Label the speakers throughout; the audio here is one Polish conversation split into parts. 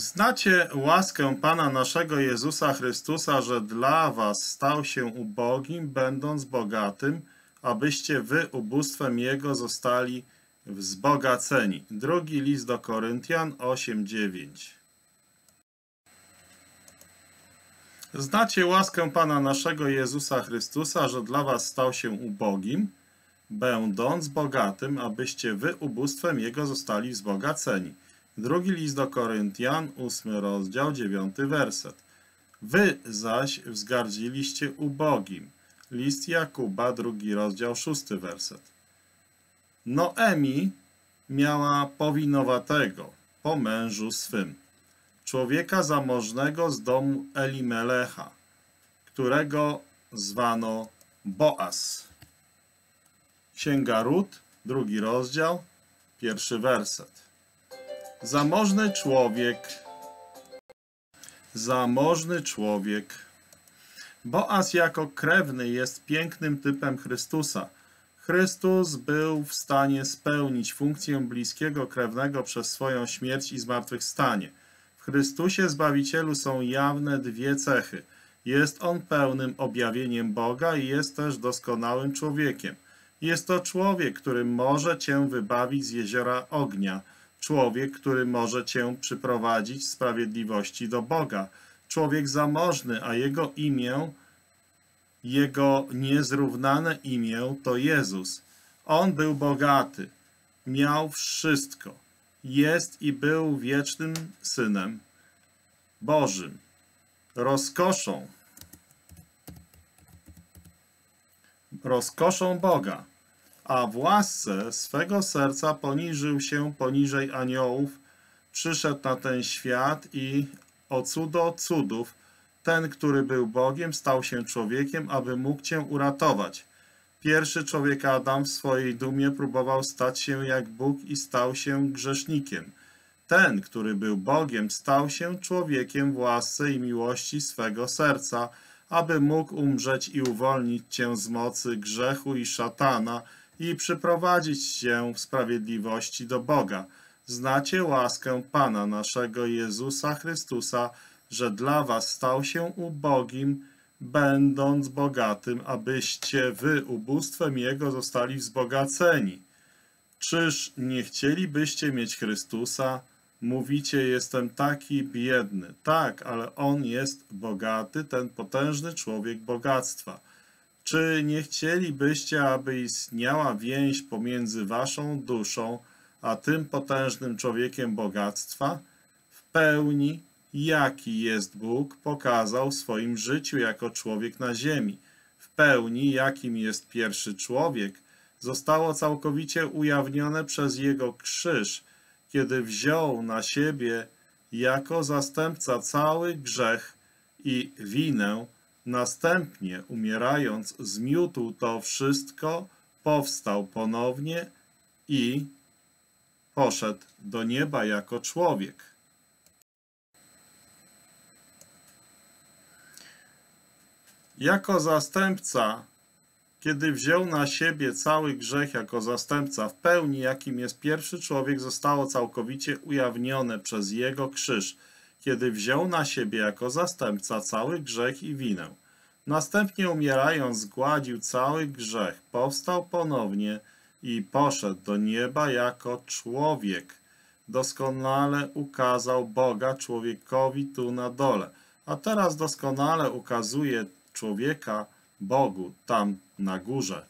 Speaker 1: Znacie łaskę Pana naszego Jezusa Chrystusa, że dla was stał się ubogim, będąc bogatym, abyście wy ubóstwem Jego zostali wzbogaceni. Drugi list do Koryntian 8:9. Znacie łaskę Pana naszego Jezusa Chrystusa, że dla was stał się ubogim, będąc bogatym, abyście wy ubóstwem Jego zostali wzbogaceni. Drugi list do Koryntian, ósmy rozdział, dziewiąty werset. Wy zaś wzgardziliście ubogim. List Jakuba, drugi rozdział, szósty werset. Noemi miała powinowatego po mężu swym, człowieka zamożnego z domu Elimelecha, którego zwano Boaz. Księga Rut, drugi rozdział, pierwszy werset. Zamożny człowiek, zamożny człowiek. Boaz jako krewny jest pięknym typem Chrystusa. Chrystus był w stanie spełnić funkcję bliskiego krewnego przez swoją śmierć i zmartwychwstanie. W Chrystusie Zbawicielu są jawne dwie cechy. Jest On pełnym objawieniem Boga i jest też doskonałym człowiekiem. Jest to człowiek, który może Cię wybawić z jeziora ognia – człowiek, który może cię przyprowadzić w sprawiedliwości do Boga. Człowiek zamożny, a jego imię, jego niezrównane imię to Jezus. On był bogaty, miał wszystko. Jest i był wiecznym Synem Bożym. Rozkoszą, rozkoszą Boga a w łasce swego serca poniżył się poniżej aniołów, przyszedł na ten świat i o cudo cudów, ten, który był Bogiem, stał się człowiekiem, aby mógł cię uratować. Pierwszy człowiek Adam w swojej dumie próbował stać się jak Bóg i stał się grzesznikiem. Ten, który był Bogiem, stał się człowiekiem w łasce i miłości swego serca, aby mógł umrzeć i uwolnić cię z mocy grzechu i szatana, i przyprowadzić się w sprawiedliwości do Boga. Znacie łaskę Pana naszego Jezusa Chrystusa, że dla was stał się ubogim, będąc bogatym, abyście wy ubóstwem Jego zostali wzbogaceni. Czyż nie chcielibyście mieć Chrystusa? Mówicie, jestem taki biedny. Tak, ale On jest bogaty, ten potężny człowiek bogactwa. Czy nie chcielibyście, aby istniała więź pomiędzy waszą duszą a tym potężnym człowiekiem bogactwa? W pełni, jaki jest Bóg, pokazał w swoim życiu jako człowiek na ziemi. W pełni, jakim jest pierwszy człowiek, zostało całkowicie ujawnione przez Jego krzyż, kiedy wziął na siebie jako zastępca cały grzech i winę, Następnie, umierając, zmiótł to wszystko, powstał ponownie i poszedł do nieba jako człowiek. Jako zastępca, kiedy wziął na siebie cały grzech jako zastępca w pełni, jakim jest pierwszy człowiek, zostało całkowicie ujawnione przez jego krzyż – kiedy wziął na siebie jako zastępca cały grzech i winę. Następnie umierając zgładził cały grzech, powstał ponownie i poszedł do nieba jako człowiek. Doskonale ukazał Boga człowiekowi tu na dole, a teraz doskonale ukazuje człowieka Bogu tam na górze.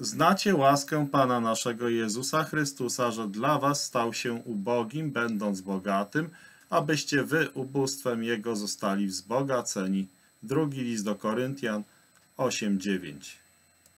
Speaker 1: Znacie łaskę Pana naszego Jezusa Chrystusa, że dla was stał się ubogim, będąc bogatym, abyście wy ubóstwem Jego zostali wzbogaceni. Drugi list do Koryntian 8:9